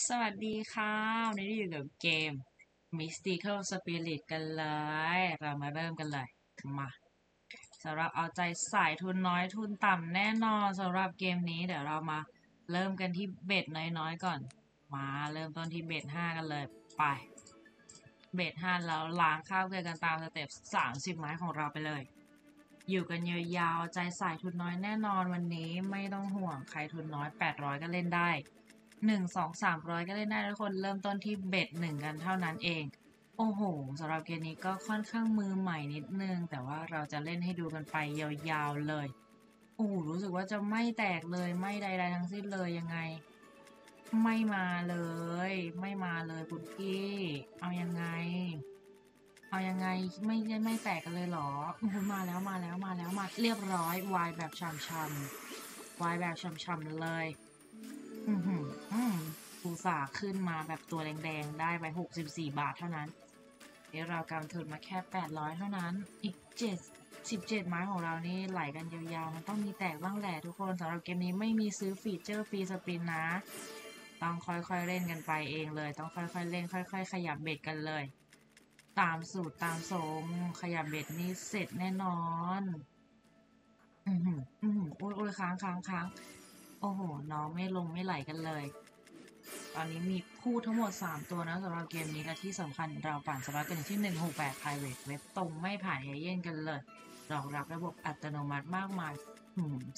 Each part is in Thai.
สวัสดีค่ะวันนี้อยู่กับเกม Mystical Spirit กันเลย เรามาเริ่มกันเลย มาสำหรับเอาใจสายทุนน้อยทุนต่ำแน่นอนสำหรับเกมนี้เดี๋ยวเรามาเริ่มกันที่เบ็ดน้อยๆก่อน มาเริ่มต้นที่เบ็ดห้ากันเลย ไปเบ็ดห้าแล้วล้างข้าวเกลือกันตามสเต็ปสามสิบไม้ของเราไปเลย อยู่กันยาวๆใจสายทุนน้อยแน่นอนวันนี้ไม่ต้องห่วงใครทุนน้อย 800 ก็เล่นได้ หนึ่งสองสามร้อยก็เล่นได้ทุกคนเริ่มต้นที่เบ็ดหนึ่งกันเท่านั้นเอง โอ้โหสำหรับเกมนี้ก็ค่อนข้างมือใหม่นิดนึง แต่ว่าเราจะเล่นให้ดูกันไปยาวๆเลยโอ้รู้สึกว่าจะไม่แตกเลยไม่ใดๆทั้งสิ้นเลยยังไง ไม่มาเลย ไม่มาเลยคุณพี่เอายังไง เอายังไงไม่ไม่แตกกันเลยหรอมาแล้วมาแล้วมาแล้วมาเรียบร้อยวายแบบช่ำวายแบบช่ำเลย อือหืออุตสาห์ขึ้นมาแบบตัวแดงๆ ได้ไป 64 บาทเท่านั้น เดี๋ยวเรากำทุนมาแค่ 800 เท่านั้น อีก 7 17 ไม้ของเรานี่ไหลกันยาวๆ มันต้องมีแตกบ้างแหละทุกคนสำหรับเกมนี้ไม่มีซื้อฟีเจอร์ฟรีสปรินนะ ต้องค่อยๆ เล่นกันไปเองเลย ต้องค่อยๆ เล่นค่อย ๆ ขยับเบ็ดกันเลย ตามสูตรตามทรงขยับเบ็ดนี่เสร็จแน่นอน อือหืออือหือโอ้ยโอ้ยค้างค้างค้าง โอ้โห น้องไม่ลงไม่ไหลกันเลย ตอนนี้มีคู่ทั้งหมด 3 ตัวนะสำหรับเกมนี้และที่สำคัญเราปั่นสำหรับกันที่ 168 Private เว็บตรงไม่ผ่านเอเย่นกันเลยรองรับระบบอัตโนมัติมากมาย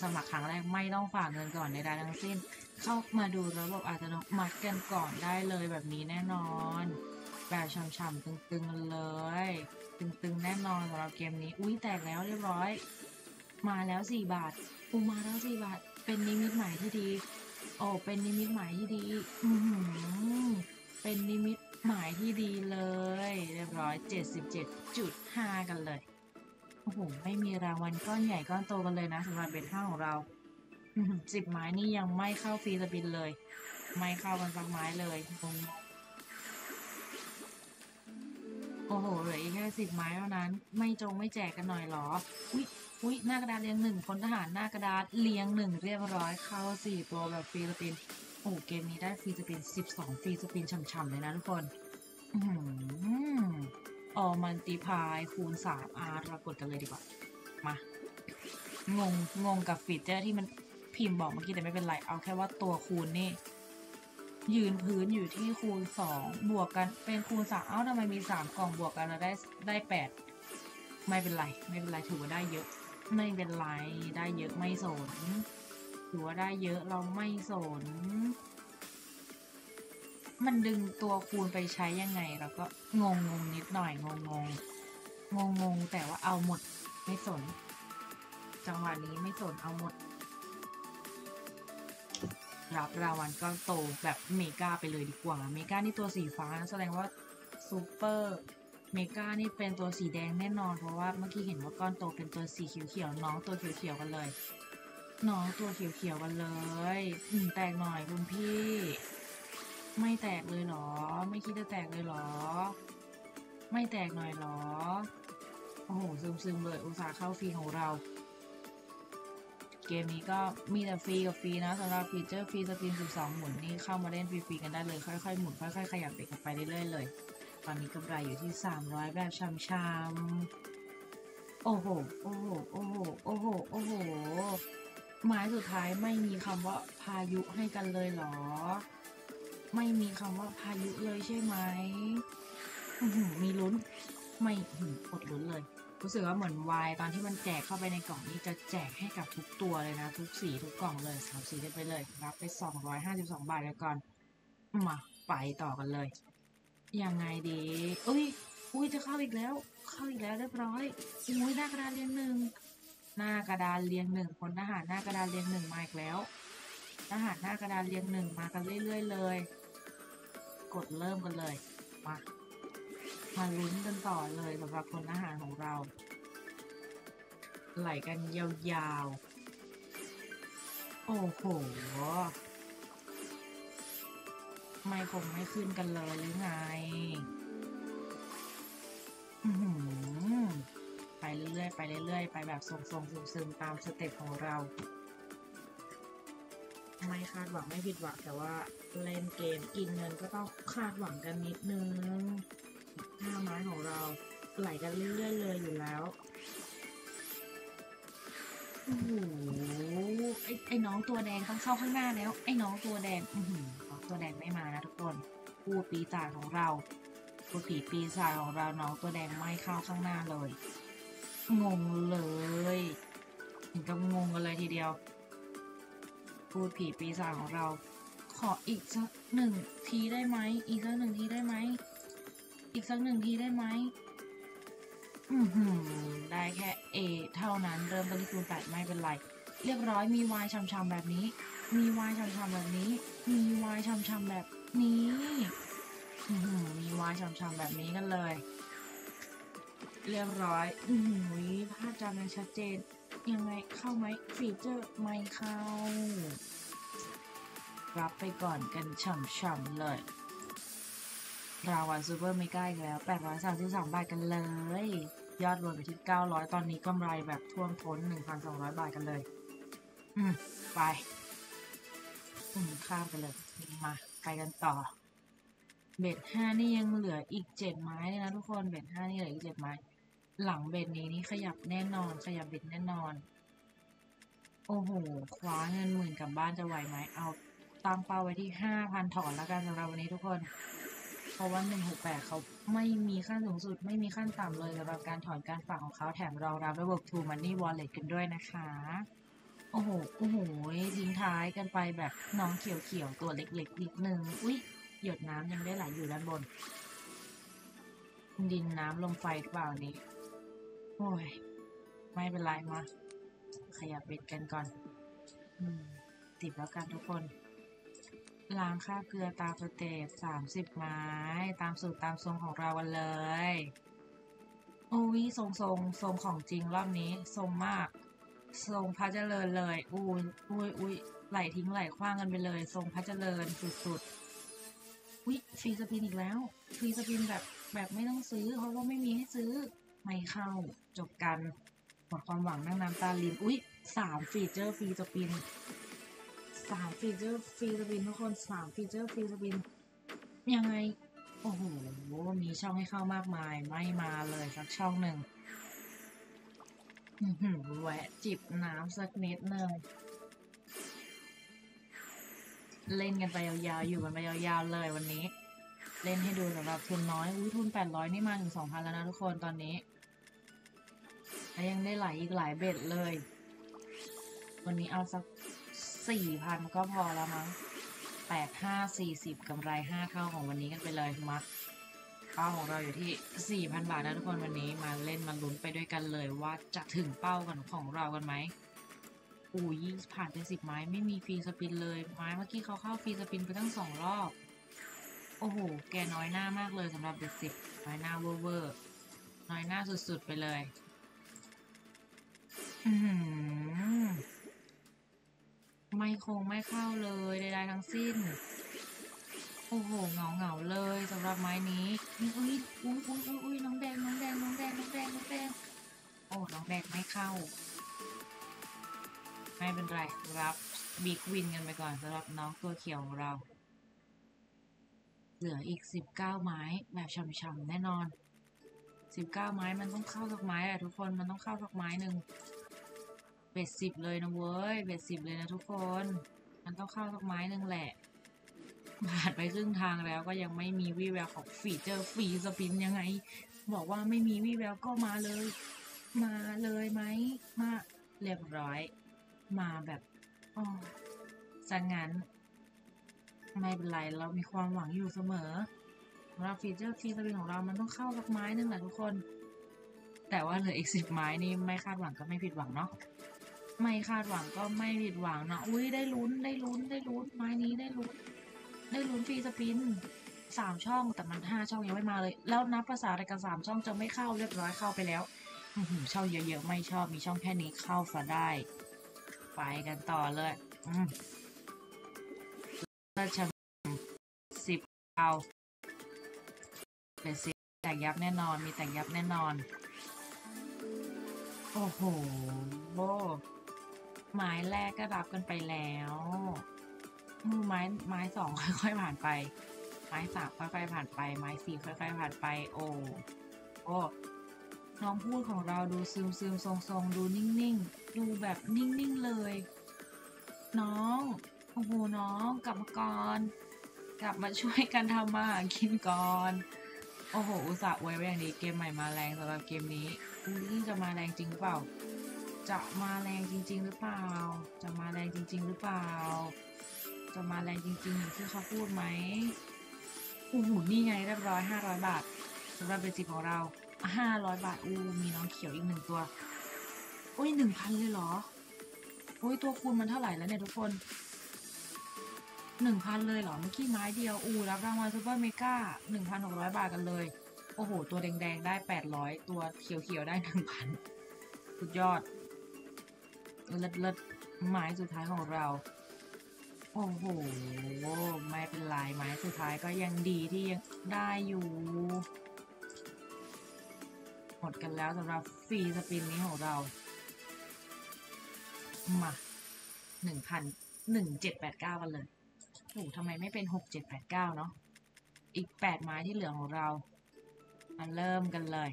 สมัครครั้งแรกไม่ต้องฝากเงินก่อนใดๆทั้งสิ้น เข้ามาดูระบบอัตโนมัติกันก่อนได้เลยแบบนี้แน่นอน แบบฉ่ำๆตึงๆเลย ตึงๆแน่นอนสำหรับเกมนี้ อุ้ยแตกแล้วเรียบร้อย มาแล้ว 4 บาท ปูมาแล้ว 4 บาท เป็นนิมิตหมายที่ดี โอ้เป็นนิมิตหมายที่ดี อืเป็นนิมิตหมายที่ดีเลย เรียบร้อย 77.5 กันเลย โอ้โห ไม่มีรางวัลก้อนใหญ่ก้อนโตกันเลยนะสำหรับ bet ห้าของเราสิบไม้นี่ยังไม่เข้า free spin เลย ไม่เข้ากันสักไม้เลยงงโอ้โหเหลืออีกแค่สิบไม้เท่านั้น ไม่จงไม่แจกกันหน่อยเหรอ อุ๊ย อุ้ยหน้ากระดานเรียงหนึ่งพลทหารหน้ากระดานเรียงหนึ่งเรียบร้อยเข้าสี่ตัวแบบฟรีสปินโอ้เกมนี้ได้ฟรีสปินสิบสองฟรีสปินช่ำๆเลยนะทุกคนอืมออมันติพายคูณสามอาร์เรากดกันเลยดีกว่า มางงงงกับฟีเจอร์ที่มันพิมพ์บอกเมื่อกี้แต่ไม่เป็นไร เอาแค่ว่าตัวคูณนี่ ยืนพื้นอยู่ที่คูณสองบวกกันเป็นคูณสามเอ้าทำไมมีสามกล่องบวกกันแล้วได้ได้แปดไม่เป็นไร ไม่เป็นไรถือว่าได้เยอะ ไม่เป็นไร ได้เยอะไม่สน ถือว่าได้เยอะเราไม่สน มันดึงตัวคูณไปใช้ยังไงเราก็งงงงนิดหน่อยงงงงงงงแต่ว่าเอาหมดไม่สน จังหวะนี้ไม่สนเอาหมด รับรางวัลก็โตแบบ mega ไปเลยดีกว่า เมกานี่ตัวสีฟ้าแสดงว่า super mega นี่เป็นตัวสีแดงแน่นอน เพราะว่าเมื่อกี้เห็นว่าก้อนโตเป็นตัวสีเขียวๆน้องตัวเขียวๆกันเลย น้องตัวเขียวๆกันเลยอืมแตกหน่อยคุณพี่ ไม่แตกเลยเหรอ ไม่คิดจะแตกเลยเหรอ ไม่แตกหน่อยเหรอ โอ้โหซึมๆเลยอุตส่าห์เข้าฟรีของเรา เกมนี้ก็มีแต่ฟรีกับฟรีนะสำหรับฟีเจอร์ฟรีสปิน 12 หมุนนี่เข้ามาเล่นฟรีๆกันได้เลย ค่อยๆหมุนค่อยๆขยับเด็กกันไปเรื่อยๆเลย ตอนนี้กำไรอยู่ที่ 300 แบบช้ำๆ โอ้โห โอ้โห โอ้โห โอ้โห โอ้โห หมายสุดท้ายไม่มีคำว่าพายุให้กันเลยเหรอ ไม่มีคำว่าพายุเลยใช่ไหมอื้อหือมีลุ้น ไม่หืออดลุ้นเลย รู้สึกว่าเหมือนวายตอนที่มันแจกเข้าไปในกล่องนี้จะแจกให้กับทุกตัวเลยนะ ทุกสีทุกกล่องเลยสามสีได้ไปเลย รับไป 252 บาทแล้วก่อน มาไปต่อกันเลย ยังไงดีอุ้ย อุ้ยจะเข้าอีกแล้ว เข้าอีกแล้วเรียบร้อยอุ้ยหน้ากระดานเรียงหนึ่งหน้ากระดานเรียงหนึ่งพลทหารหน้ากระดานเรียงหนึ่งมาอีกแล้วทหารหน้ากระดานเรียงหนึ่งมากันเรื่อย ๆ เลย กดเริ่มกันเลย มามาลุ้นกันต่อเลยสำหรับพลทหารของเรา ไหลกันยาวๆ โอ้โห ไม่คงไม่ขึ้นกันเลยหรือไง ไปเรื่อยๆ ไปเรื่อยๆ ไปแบบทรงๆซึมๆ ตามสเต็ปของเรา ไม่คาดหวังไม่ผิดหวังแต่ว่าเล่นเกมกินเงินก็ต้องคาดหวังกันนิดนึงหน้าไม้ของเราไหลกันเรื่อยๆเลยอยู่แล้วโอ้โหไอ้ไอ้น้องตัวแดงต้องเข้าข้างหน้าแล้ว ไอ้น้องตัวแดง อือหือน้อง ตัวแดงไม่มานะทุกคนพูดปีศาจของเราพูดผีปีศาจของเราน้องตัวแดงไม่เข้าข้างหน้าเลย งงเลยถึงกับงงกันเลยทีเดียวพูดผีปีศาจของเรา ขออีกสักหนึ่งทีได้ไหมอีกสักหนึ่งทีได้ไหมอีกสักหนึ่งทีได้ไหมอือหือได้แค่เอเท่านั้นเริ่มต้นที่คูณแปดไม่เป็นไร เรียบร้อยมีวายชำๆแบบนี้ มีวายชำๆแบบนี้ มี wild ฉ่ำๆแบบนี้ มี wild ฉ่ำๆแบบนี้กันเลย เรียบร้อยอือหือภาพจำยังชัดเจน ยังไงเข้าไหมฟีเจอร์ไม่เข้า รับไปก่อนกันฉ่ำๆเลยรางวัล super mega อีกแล้ว 833 บาทกันเลย ยอดรวมไปที่ 900 ตอนนี้กำไรแบบท่วมท้น 1,200 บาทกันเลย อืม ไป ข้ามไปเลย มา ไปกันต่อ เบ็ดห้านี่ยังเหลืออีกเจ็ดไม้เลยนะทุกคน เบ็ดห้านี่เหลืออีกเจ็ดไม้ หลังเบ็ดนี้นี่ขยับแน่นอน ขยับเบ็ดแน่นอน โอ้โห คว้าเงินหมื่นกลับบ้านจะไหวไหม เอาตั้งเป้าไว้ที่ห้าพันถอนแล้วกันสำหรับวันนี้ทุกคน เพราะว่าหนึ่งหกแปดเขาไม่มีขั้นสูงสุด ไม่มีขั้นต่ำเลยสำหรับการถอนการฝากของเขาแถมรองรับระบบ True Money Wallet กันด้วยนะคะ โอ้โห โอ้โหทิ้งท้ายกันไปแบบน้องเขียวๆ ตัวเล็กๆ นิดนึง อุ๊ย หยดน้ำยังได้ไหลอยู่ด้านบน ดินน้ำลมไฟหรือเปล่านี้ โอ้ย ไม่เป็นไรมา ขยับเบ็ดกันก่อน อืม ติดแล้วกันทุกคนล้างค่าเกลือตามสเตปสามสิบไม้ ตามสูตรตามทรงของเรากันเลย โอ้ยทรงทรงทรงของจริงรอบนี้ ทรงมาก ทรงพระเจริญเลยอุ้ยอุ้ยอุ้ยไหลทิ้งไหลคว้างกันไปเลย ทรงพระเจริญสุดๆอุ้ย free spin อีกแล้ว free spin แบบแบบไม่ต้องซื้อ เพราะว่าไม่มีให้ซื้อไม่เข้าจบกันหมดความหวังนั่งน้ำตารินอุ้ยสาม feature free spin สาม feature free spin ทุกคนสาม feature free spinยังไงโอ้โหมีช่องให้เข้ามากมาย ไม่มาเลยสักช่องหนึ่ง แวะจิบน้ำสักนิดหนึ่งเล่นกันไปยาวๆ อยู่กันไปยาวๆ เลยวันนี้ เล่นให้ดูสำหรับทุนน้อย อุ้ยทุนแปดร้อยนี่มาถึงสองพันแล้วนะทุกคนตอนนี้และยังได้ไหลอีกหลายเบ็ดเลย วันนี้เอาสักสี่พันก็พอแล้วมั้งแปดห้าสี่สิบกำไรห้าเท่าของวันนี้กันไปเลยมา เป้าของเราอยู่ที่สี่พันบาทนะทุกคนวันนี้มาเล่นมาลุ้นไปด้วยกันเลยว่าจะถึงเป้ากันของเรากันไหมอุ้ยผ่านไปสิบไม้ไม่มี free spin เลยไม้เมื่อกี้เขาเข้า free spin ไปตั้งสองรอบ โอ้โห แกน้อยหน้ามากเลยสำหรับเด็กสิบน้อยหน้าเวอร์เวอร์น้อยหน้าสุดๆไปเลยอืไม่คงไม่เข้าเลยใดๆทั้งสิ้น อ้โหเงาเหงาเลยสำหรับไม้นี้อุ้ยอุ้ยอุ้ยอุ้ยอุ้ยน้องแดงน้องแดงน้องแดงน้องแดงน้องแดงโอ้น้องแดงไม่เข้า ไม่เป็นไรรับบิ๊กวินกันไปก่อนสำหรับน้องตัวเขียวของเรา เหลืออีกสิบเก้าไม้แบบช่ำๆแน่นอนสิบเก้าไม้มันต้องเข้าสักไม้แหละทุกคนมันต้องเข้าสักไม้หนึ่งเบ็ดสิบเลยนะเว้ยเบ็ดสิบเลยนะทุกคน มันต้องเข้าสักไม้หนึ่งแหละ ผ่านไปครึ่งทางแล้วก็ยังไม่มีวี่แววของฟีเจอร์ฟรีสปินยังไง บอกว่าไม่มีวี่แววก็มาเลย มาเลยไหมมาเรียบร้อย มาแบบอ๋อสังงั้น ไม่เป็นไรเรามีความหวังอยู่เสมอสำหรับฟีเจอร์ฟรีสปินของเรามันต้องเข้าสักไม้หนึงแหละทุกคน แต่ว่าเหลืออีกสิบไม้นี่ไม่คาดหวังก็ไม่ผิดหวังเนาะไม่คาดหวังก็ไม่ผิดหวังเนาะอุ้ยได้ลุ้นได้ลุ้นได้ลุ้นไม้นี้ได้ลุ้น ได้ลุ้นฟรีสปินสามช่องแต่มันห้าช่องยังไม่มาเลย แล้วนับภาษาอะไรกันสามช่องจะไม่เข้าเรียบร้อยเข้าไปแล้วอื้อหือช่องเยอะๆไม่ชอบมีช่องแค่นี้เข้าฝาได้ ไปกันต่อเลยอืมเลิศชมสิบเอาเป็นสิบแตกยับแน่นอนมีแตกยับแน่นอน โอ้โหหมายแรกก็รับกันไปแล้ว อืมไม้ไม้สองค่อยๆผ่านไป ไม้สามค่อยๆผ่านไป ไม้สี่ค่อยๆผ่านไป โอ้โอ้น้องพูดของเราดูซึมซึมๆทรงๆดูนิ่งๆ ดูแบบนิ่งๆเลย น้องโอ้โหน้องกลับมาก่อนกลับมาช่วยกันทำมาหากินก่อน โอ้โห อุตส่าห์ไว้ไว้อย่างดีเกมใหม่มาแรงสำหรับเกมนี้อุ้ยจะมาแรงจริงหรือเปล่า จะมาแรงจริง ๆ หรือเปล่า จะมาแรงจริง ๆ หรือเปล่า จะมาแรงจริงๆอย่างที่เขาพูดไหมโอ้โหนี่ไงเรียบร้อยห้าร้อยบาทสำหรับเบสิกของเราห้าร้อยบาทอู้มีน้องเขียวอีกหนึ่งตัวโอ้ยหนึ่งพันเลยเหรอโอ้ยตัวคูณมันเท่าไหร่แล้วเนี่ยทุกคนหนึ่งพันเลยเหรอเมื่อกี้ไม้เดียวอูรับรางวัล super mega หนึ่งพันหกร้อยบาทกันเลย โอ้โห ตัวแดงๆได้แปดร้อยตัวเขียวๆได้หนึ่งพันสุดยอดเลิศเลิศไม้สุดท้ายของเรา โอ้โห ไม่เป็นไรไม้สุดท้ายก็ยังดีที่ยังได้อยู่ หมดกันแล้วสำหรับฟรีสปินนี้ของเรา มาหนึ่งพันหนึ่งเจ็ดแปดเก้ากันเลยโอ้โหทำไมไม่เป็นหกเจ็ดแปดเก้าเนาะ อีกแปดไม้ที่เหลือของเรามาเริ่มกันเลย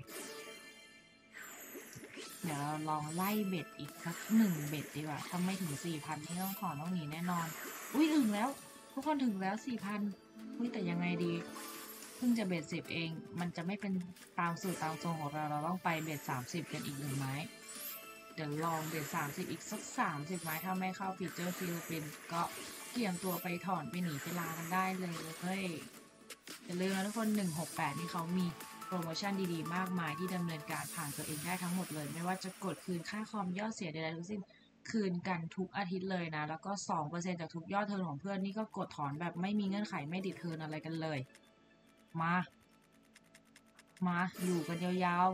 เดี๋ยวเราลองไล่เบ็ดอีกสักหนึ่งเบ็ดดีกว่า ถ้าไม่ถึงสี่พันนี่ต้องขอต้องหนีแน่นอน อุ้ยถึงแล้ว ทุกคนถึงแล้วสี่พันอุ้ยแต่ยังไงดีเพิ่งจะ bet สิบเอง มันจะไม่เป็นตามสูตรตามทรงของเราเราต้องไป bet สามสิบกันอีกหนึ่งไม้เดี๋ยวลอง bet สามสิบอีกสักสามสิบไม้ถ้าไม่เข้า feature free spin ก็เตรียมตัวไปถอนไปหนีไปลากันได้เลยเฮ้ยอย่าลืมนะทุกคนหนึ่งหกแปดนี่เขามีโปรโมชั่นดีๆ มากมายที่ดำเนินการผ่านตัวเองได้ทั้งหมดเลย ไม่ว่าจะกดคืนค่าคอมยอดเสียใดๆทั้งสิ้น คืนกันทุกอาทิตย์เลยนะ แล้วก็สองเปอร์เซ็นต์จากทุกยอด turn ของเพื่อนนี่ก็กดถอนแบบไม่มีเงื่อนไขไม่ติด turn อะไรกันเลย มา มาอยู่กันยาว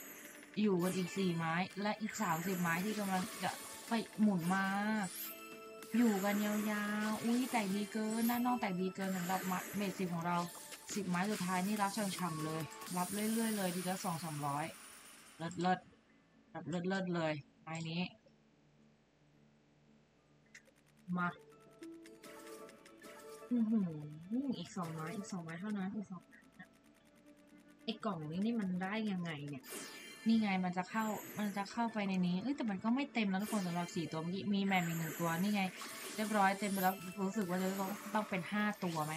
ๆ อยู่กันอีกสี่ไม้ และอีกสามสิบไม้ที่กำลังจะไปหมุนมา อยู่กันยาวๆ อุ้ยแตกดีเกินด้านนอกแตกดีเกินสำหรับมาเบสสิบของเราสิบไม้สุดท้ายนี่รับช่ำๆเลย รับเรื่อยๆเลยทีละสองสามร้อยเลิศเลิศๆแบบเลิศเลิศเลยไม้นี้ มาอือหืออีกสองไม้อีกสองไม้เท่านั้นอีกสองไอ้กล่องนี้นี่มันได้ยังไงเนี่ย นี่ไงมันจะเข้า มันจะเข้าไปในนี้ เอ้ยแต่มันก็ไม่เต็มแล้วทุกคนสำหรับสี่ตัวเมื่อกี้มีแมมอีกหนึ่งตัวนี่ไง เรียบร้อยเต็มไปแล้วรู้สึกว่าจะต้องต้องเป็นห้าตัวไหม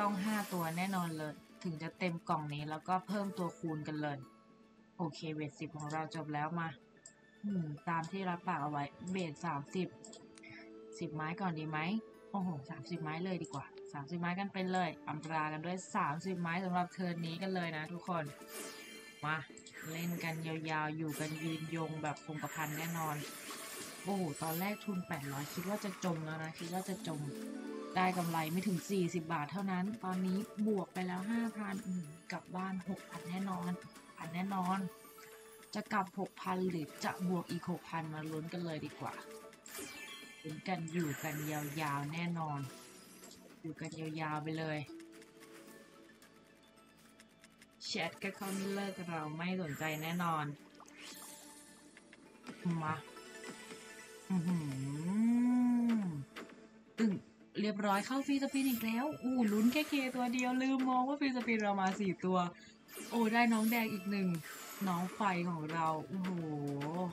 ต้องห้าตัวแน่นอนเลย ถึงจะเต็มกล่องนี้แล้วก็เพิ่มตัวคูณกันเลย โอเคเบสสิบของเราจบแล้วมาอืมตามที่รับปากเอาไว้ เบสสามสิบ สิบไม้ก่อนดีไหมโอ้โหสามสิบไม้เลยดีกว่าสามสิบไม้กันไปเลยอำลากันด้วยสามสิบไม้สำหรับเทิร์นนี้กันเลยนะ ทุกคน มาเล่นกันยาวๆ อยู่กันยืนยงแบบคงกระพันแน่นอน โอ้โห ตอนแรกทุนแปดร้อยคิดว่าจะจมแล้วนะ คิดว่าจะจม ได้กำไรไม่ถึงสี่สิบาทเท่านั้น ตอนนี้บวกไปแล้วห้าพันกลับบ้านหกพันแน่นอนพันแน่นอน จะกลับหกพันหรือจะบวกอีกหกพันมาลุ้นกันเลยดีกว่า ลุ้นกันอยู่กันยาวๆแน่นอน อยู่กันยาวๆไปเลยแชทก็เขาไม่เลิกเราไม่สนใจแน่นอน มาอือหือตึงเรียบร้อยเข้าฟรีสปินอีกแล้ว อู้ลุ้นแค่เคตัวเดียวลืมมองว่าฟรีสปินเรามาสี่ตัว โอ้ได้น้องแดงอีกหนึ่ง น้องไฟของเรา โอ้โห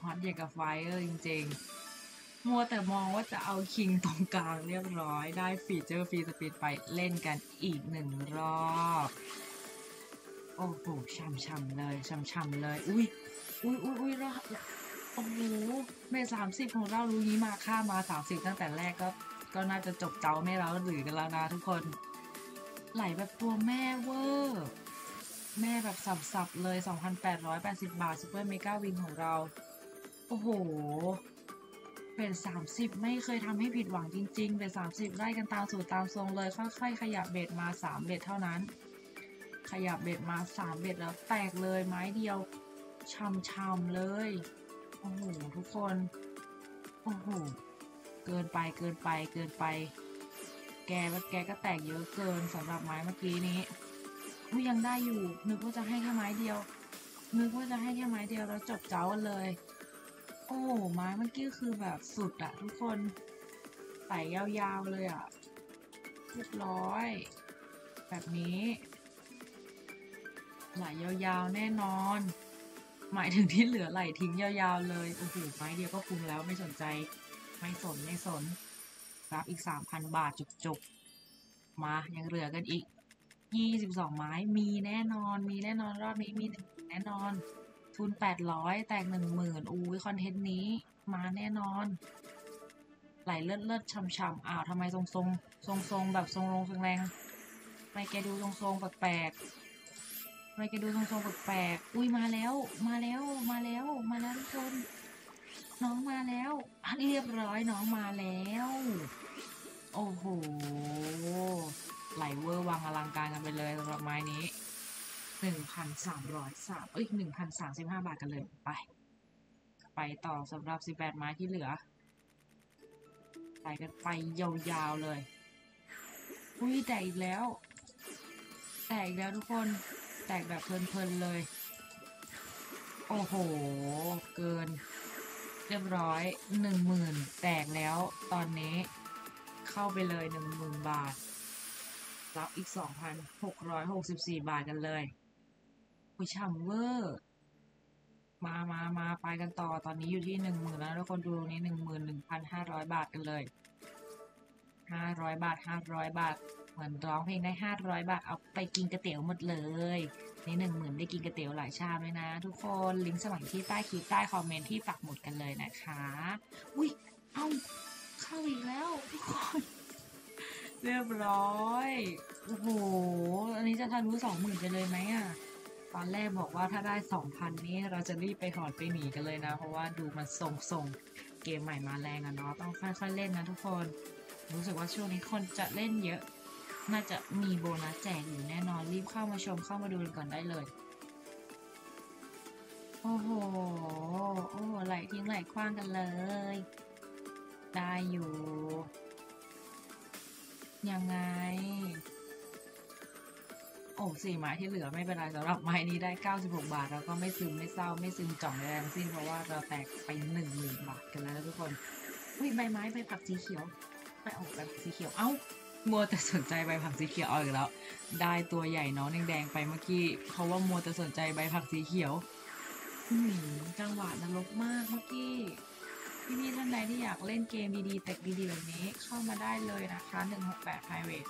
hot อย่างกับ fire จริงๆ มัวแต่มองว่าจะเอา king ตรงกลางเรียบร้อย ได้ feature free spin ไปเล่นกันอีกหนึ่งรอบ โอ้โหฉ่ำๆเลยฉ่ำๆเลย อุ้ยอุ้ยอุ้ยอุ้ยรอบโอ้โหเมสามสิบของเรารู้นี้มาค่ามาสามสิบตั้งแต่แรกก็ ก็น่าจะจบเจ้าไม่แล้วหรือกันแล้วนะทุกคน ไหลแบบตัวแม่เวอร์แม่แบบสับๆเลย 2,880 บาท super mega win ของเรา โอ้โห bet 30ไม่เคยทำให้ผิดหวังจริงๆ bet 30ไล่กันตามสูตรตามทรงเลยค่อยๆขยับ bet มา3 bet เท่านั้น ขยับ bet มา3 bet แล้วแตกเลยไม้เดียวฉ่ำๆเลยโอ้โหทุกคนโอ้โหเกินไปเกินไปเกินไป แกว่าแกก็แตกเยอะเกินสำหรับไม้เมื่อกี้นี้ยยังได้อยู่นึกว่าจะให้แค่ไม้เดียวนึกว่าจะให้แค่ไม้เดียวแล้วจบเจ้ากันเลย โอ้โหไม้เมื่อกี้คือแบบสุดอะทุกคนไปไหลยาวๆเลยอะเรียบร้อย แบบนี้ไหลยาวๆแน่นอน หมายถึงที่เหลือไหลทิ้งยาวๆเลยโอ้โหไม้เดียวก็คุ้มแล้วไม่สนใจ ไม่สนไม่สน รับอีกสามพันบาทจุกๆ มายังเหลือกันอีกยี่สิบสองไม้มีแน่นอนมีแน่นอนรอบนี้มีแน่นอน ทุนแปดร้อยแตกหนึ่งหมื่นอุ้ยคอนเทนต์นี้มาแน่นอน ไหลเลือดเลือดช่ำๆอ้าวทำไมทรงทรงทรงทรงๆแบบทรงลงทรงแรงไมแกดูทรงทรงๆแปลกๆไมแกดูทรงทรงๆแปลกๆอุ้ยมาแล้ว มาแล้วมาแล้วมาแล้วทุกคนน้องมาแล้วเรียบร้อยน้องมาแล้ว โอ้โหไหลเวอร์วังอลังการกันไปเลยสำหรับไม้นี้ หนึ่งพันสามร้อยสามเอ้ยหนึ่งพันสามสิบห้าบาทกันเลย ไป ไปต่อสำหรับสิบแปดไม้ที่เหลือไปกันไปยาวๆเลยอุ้ยแตกอีกแล้ว แตกอีกแล้วทุกคน แตกแบบเพลินๆเลย โอ้โห เกิน เรียบร้อยหนึ่งหมื่นแตกแล้วตอนนี้เข้าไปเลยหนึ่งหมื่นบาท รับอีกสองพันหกร้อยหกสิบสี่บาทกันเลย ยช่ำเวอร์ มามามาไปกันต่อ ตอนนี้อยู่ที่หนึ่งหมื่นแล้วทุกคนดูตรงนี้หนึ่งหมื่นหนึ่งพันห้าร้อยบาทกันเลยห้าร้อยบาทห้าร้อยบาท เหมือนร้องเพลงได้ห้าร้อยบาท เอาไปกินก๋วยเตี๋ยวหมดเลยในหนึ่งหมื่นได้กินก๋วยเตี๋ยวหลายชามเลยนะ ทุกคนลิงก์สมัครที่ใต้คลิปใต้คอมเมนต์ที่ปักหมุดกันเลยนะคะ อุ้ยเอาเข้าอีกแล้วทุกคนเรียบร้อย โอ้โห อันนี้จะทะลุสองหมื่นไปเลยไหมอะ ตอนแรกบอกว่าถ้าได้สองพันนี่เราจะรีบไปถอนไปหนีกันเลยนะ เพราะว่าดูมันทรงส่งๆเกมใหม่มาแรงอะเนาะต้องค่อยๆเล่นนะทุกคน รู้สึกว่าช่วงนี้คนจะเล่นเยอะ น่าจะมีโบนัสแจกอยู่แน่นอนรีบเข้ามาชมเข้ามาดูกันก่อนได้เลยโอ้โห โอ้โหไหลทิ้งไหลคว้างกันเลย ได้อยู่ ยังไง อ้สี่ไม้ที่เหลือไม่เป็นไรสำหรับไม้นี้ได้ 96 บาท แล้วก็ไม่ซึมไม่เศร้าไม่ซึมจ่องแรงสิ้นเพราะว่าเราแตกไปหนึ่งหมื่นบาทกันแล้วทุกคนอุ้ยใบไม้ใบผักสีเขียวไปออกใบผักสีเขียวเอ้ามัวแต่สนใจใบผักสีเขียวเอาอีกแล้ว ได้ตัวใหญ่เนาะแดงๆไปเมื่อกี้เพราว่ามัวแต่สนใจใบผักสีเขียวอืมจังหวะนรกมากเมื่อกี้พี่ๆท่านใดที่อยากเล่นเกมดีๆแต่ดีๆแบบนี้เข้ามาได้เลยนะคะ 168 Private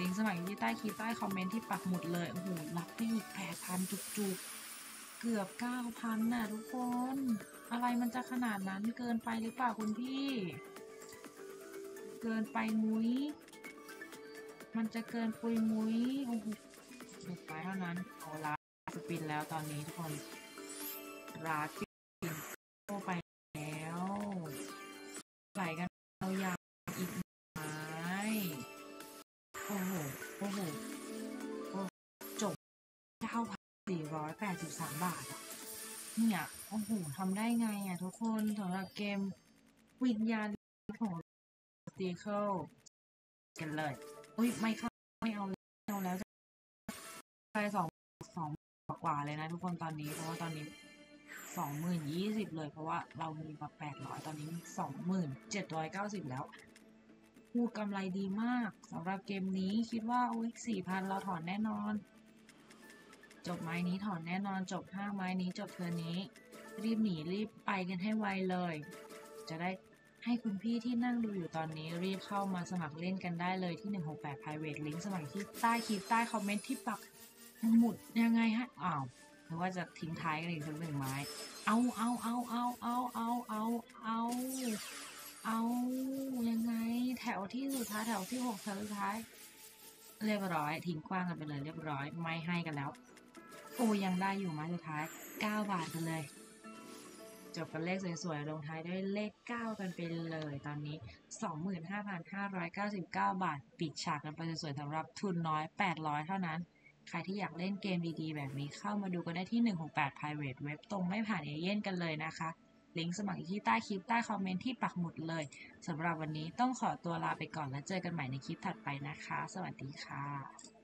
ลิงก์สมัครอยู่ที่ใต้คลิปใต้คอมเมนต์ที่ปักหมุดเลย โอ้โห รับไปอีก8,000จุกๆ เกือบ9,000น่ะทุกคน อะไรมันจะขนาดนั้นเกินไปหรือเปล่าคุณพี่ เกินไปมุ้ย มันจะเกินปุยมุ้ย โอ้โหหยุดไปเท่านั้นโอ้ลาสปินแล้วตอนนี้ทุกคนรา บาทอะเนี่ยโอ้โหทำได้ไงอะทุกคนสำหรับเกมวิญญาณของสตีเคิลกันเลย อุ้ยไม่เข้าไม่เอาไม่เอาแล้วจะไปสองสองกว่าเลยนะทุกคนตอนนี้เพราะว่าตอนนี้สองหมื่นยี่สิบเลยเพราะว่าเรามีมาแปดร้อยตอนนี้สองหมื่นเจ็ดร้อยเก้าสิบแล้วพูดกำไรดีมากสำหรับเกมนี้คิดว่าอุ้ยสี่พันเราถอนแน่นอน จบไม้นี้ถอนแน่นอนจบห้าไม้นี้จบเทอร์นนี้ รีบหนีรีบไปกันให้ไวเลย จะได้ให้คุณพี่ที่นั่งดูอยู่ตอนนี้รีบเข้ามาสมัครเล่นกันได้เลยที่ 168 private link สมัครที่ใต้คลิปใต้คอมเมนต์ที่ปักหมุดยังไงฮะอ้าวหรือว่าจะทิ้งท้ายกันอีกสักหนึ่งไม้ เอาเอาเอาเอาเอาเอาเอาเอาเอายังไง แถวที่สุดท้ายแถวที่หกแถวสุดท้าย เรียบร้อย ทิ้งกว้างกันไปเลยเรียบร้อย ไม่ให้กันแล้ว โอ้ยังได้อยู่ไม้สุดท้าย 9 บาทกันเลย จบกันเลขสวยๆ ลงท้ายด้วยเลข 9 กันไปเลยตอนนี้ 25,599 บาท ปิดฉากกันไปสวยๆสำหรับทุนน้อย 800 เท่านั้น ใครที่อยากเล่นเกมดีๆ แบบนี้เข้ามาดูกันได้ที่ 168 Private Web ตรงไม่ผ่านเอเย่นกันเลยนะคะลิงก์สมัครอยู่ที่ใต้คลิปใต้คอมเมนต์ที่ปักหมุดเลยสำหรับวันนี้ต้องขอตัวลาไปก่อนแล้วเจอกันใหม่ในคลิปถัดไปนะคะ สวัสดีค่ะ